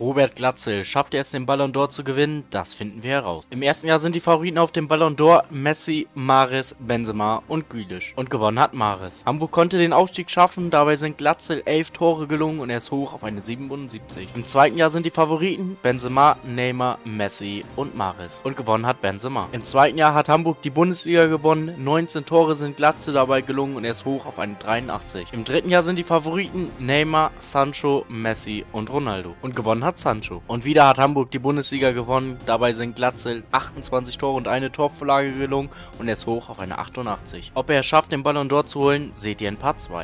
Robert Glatzel, schafft er es den Ballon d'Or zu gewinnen? Das finden wir heraus. Im ersten Jahr sind die Favoriten auf dem Ballon d'Or Messi, Maris, Benzema und Gülisch. Und gewonnen hat Maris. Hamburg konnte den Aufstieg schaffen, dabei sind Glatzel elf Tore gelungen und er ist hoch auf eine 77. Im zweiten Jahr sind die Favoriten Benzema, Neymar, Messi und Maris. Und gewonnen hat Benzema. Im zweiten Jahr hat Hamburg die Bundesliga gewonnen, 19 Tore sind Glatzel dabei gelungen und er ist hoch auf eine 83. Im dritten Jahr sind die Favoriten Neymar, Sancho, Messi und Ronaldo. Und gewonnen hat Sancho. Und wieder hat Hamburg die Bundesliga gewonnen. Dabei sind Glatzel 28 Tore und eine Torvorlage gelungen und er ist hoch auf eine 88. Ob er es schafft, den Ballon d'Or zu holen, seht ihr in Part 2.